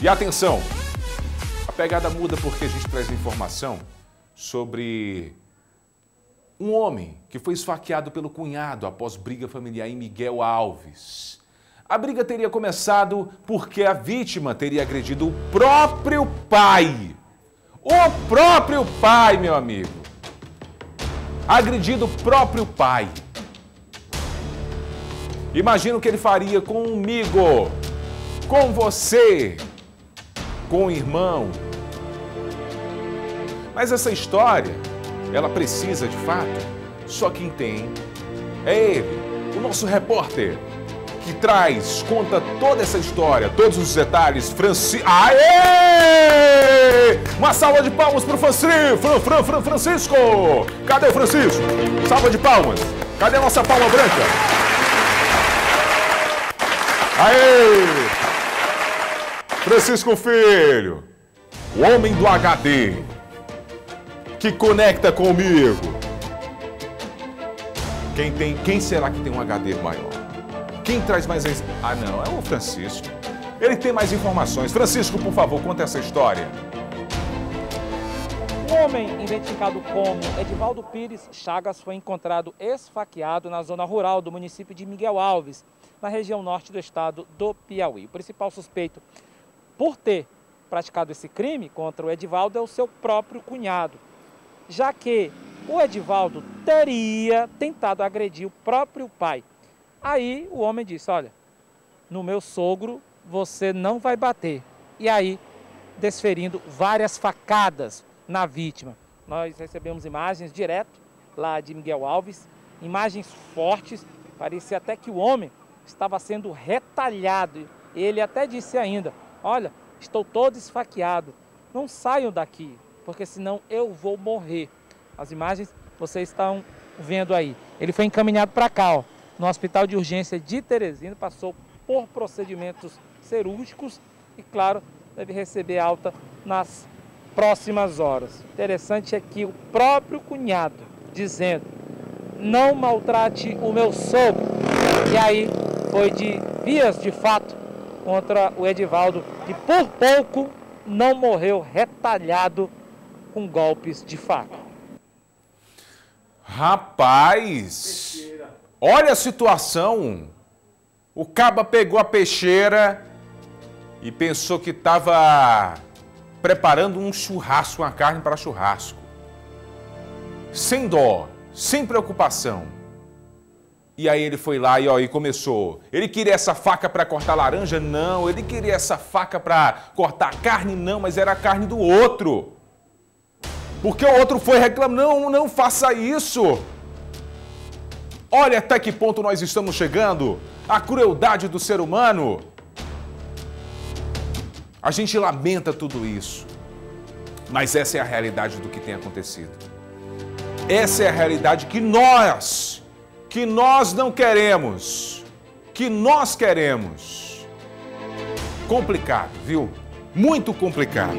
E atenção, a pegada muda porque a gente traz informação sobre um homem que foi esfaqueado pelo cunhado após briga familiar em Miguel Alves. A briga teria começado porque a vítima teria agredido o próprio pai. O próprio pai, meu amigo. Agredido o próprio pai. Imagina o que ele faria comigo, com você, com o irmão. Mas essa história, ela precisa de fato, só quem tem é ele, o nosso repórter, que traz, conta toda essa história, todos os detalhes. Francisco. Aê! Uma salva de palmas pro Francisco! Fran, Fran, Fran, Francisco! Cadê o Francisco? Salva de palmas! Cadê a nossa palma branca? Aê! Francisco Filho, o homem do HD, que conecta comigo. Quem, tem, quem será que tem um HD maior? Quem traz mais. Ah, não, é o Francisco. Ele tem mais informações. Francisco, por favor, conta essa história. Um homem identificado como Edivaldo Pires Chagas foi encontrado esfaqueado na zona rural do município de Miguel Alves, na região norte do estado do Piauí. O principal suspeito por ter praticado esse crime contra o Edivaldo é o seu próprio cunhado, já que o Edivaldo teria tentado agredir o próprio pai. Aí o homem disse: Olha, no meu sogro você não vai bater. E aí, desferindo várias facadas na vítima. Nós recebemos imagens direto lá de Miguel Alves, imagens fortes, parecia até que o homem estava sendo retalhado. Ele até disse ainda: Olha, estou todo esfaqueado, não saiam daqui, porque senão eu vou morrer. As imagens vocês estão vendo aí. Ele foi encaminhado para cá, ó, no Hospital de Urgência de Teresina, passou por procedimentos cirúrgicos e, claro, deve receber alta nas próximas horas. Interessante é que o próprio cunhado dizendo: não maltrate o meu sogro. E aí foi de vias de fato contra o Edivaldo, que por pouco não morreu retalhado com golpes de faca. Rapaz, olha a situação. O caba pegou a peixeira e pensou que estava preparando um churrasco, uma carne para churrasco. Sem dó, sem preocupação. E aí ele foi lá e, ó, e começou. Ele queria essa faca para cortar laranja? Não. Ele queria essa faca para cortar carne? Não, mas era a carne do outro. Porque o outro foi reclamando, não, não faça isso. Olha até que ponto nós estamos chegando. A crueldade do ser humano. A gente lamenta tudo isso. Mas essa é a realidade do que tem acontecido. Essa é a realidade que nós que nós não queremos, que nós queremos. Complicado, viu? Muito complicado.